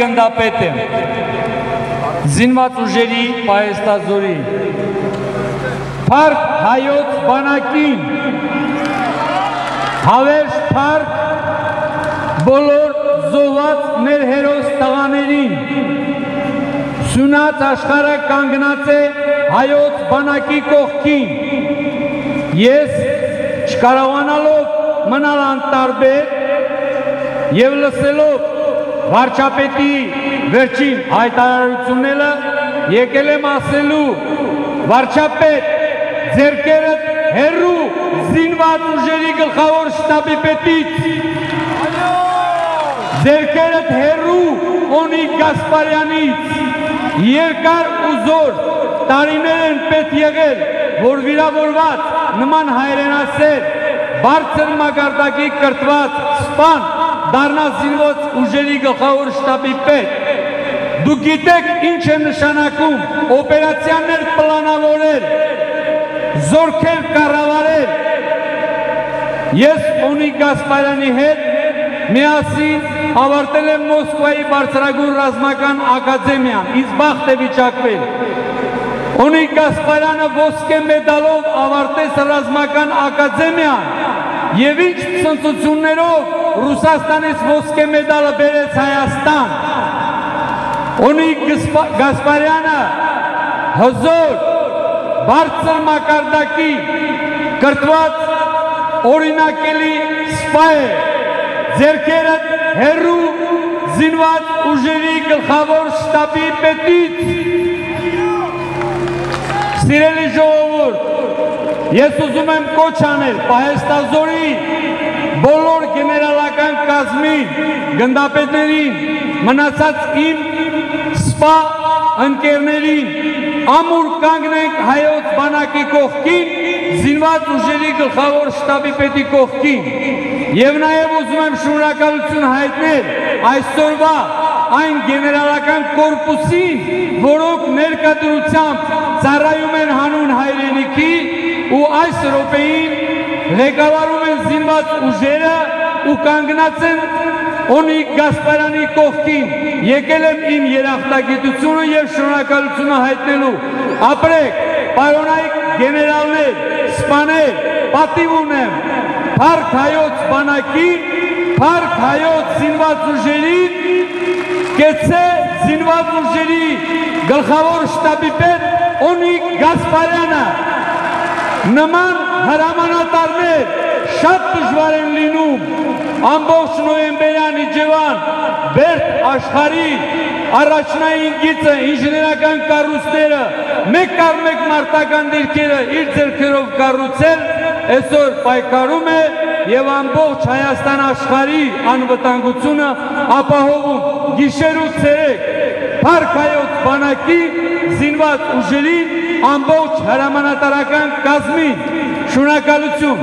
գնդապետ եմ զինված ուժերի պայեստազորի Փարք հայոց բանակին հավերժ փարք բոլոր զոհված մեր հերոս տղաներին Սունած աշխարհը կանգնած է հայոց բանակի կողքին Ես չկարողանալով մնալ անտարբեր եւ լսելով վարչապետի վերջին հայտարարությունները եկել եմ ասելու վարչապետ ձերքերը հերու զինված ուժերի գլխավոր շտաբի պետից ձերքերը հերու Օնիկ Գասպարյանից երկար ու զոր տարիներ են պետ եղել որ վիրավորված նման հայրենասեր բարձր մակարդակի կրտված սպան դառնա զինված ուժերի գլխավոր շտաբի պետ։ Դուք գիտեք ինչ է նշանակում օպերացիաներ պլանավորել, զորքեր կառավարել։ Ես Օնիկ Գասպարյանի հետ միասին ավարտել եմ Մոսկվայի բարձրագույն ռազմական ակադեմիան, ինձ բախտ է վիճակվել։ Օնիկ Գասպարյանը ոսկե մեդալով ավարտեց ռազմական ակադեմիան եւ ինչ ցնծություններով Ռուսաստանից ոսկե մեդալը բերեց Հայաստան։ Ունիկ Գասպարյանը հզոր բարձր մակարդակի կրտված օրինակելի սպա է ձերքերը հերու զինված ուժերի գլխավոր շտաբի պետից Սիրելի ժողովուրդ ես ուզում եմ կոչ անել պահեստազորի բոլոր գեներալական կազմին, գնդապետներին, մնացած իմ սպա ընկերներին, ամուր կանգնենք հայոց բանակի կողքին, զինված ուժերի գլխավոր շտաբի պետի կողքին։ Եվ նաև ուզում եմ շնորհակալություն հայտնել այսօրվա այն գեներալական կորպուսին, որոնք ներկայությամբ ծառայում են հանուն հայրենիքի ու այս րոպեին ղեկավարում են զինված ուժերը ու կանգնած են Օնիկ Գասպարյանի կողքին եկել եմ իմ երախտագիտությունը եւ շնորհակալությունը հայտնելու ապրեք պարոնայք գեներալներ սպաներ պատիվ ունեմ Փարք հայոց բանակին Փարք հայոց զինված ուժերին կեցե զինված ուժերի գլխավոր շտաբի պետ Օնիկ Գասպարյանը նման հրամանատարներ շատ դժվար են լինում. Ամբողջ նոյեմբերյան իջևան բերտ աշխարի առաջնային գիծը ինժեներական կառույցները մեկ կար մեկ մարտական դիրքերը իր ձեռքերով կառուցել այսօր պայքարում է եւ ամբողջ Հայաստան աշխարի անվտանգությունը ապահովում. Գիշերու ցերեկ Փարքայոց բանակի զինված ուժերին ամբողջ հրամանատարական կազմին շնորհակալություն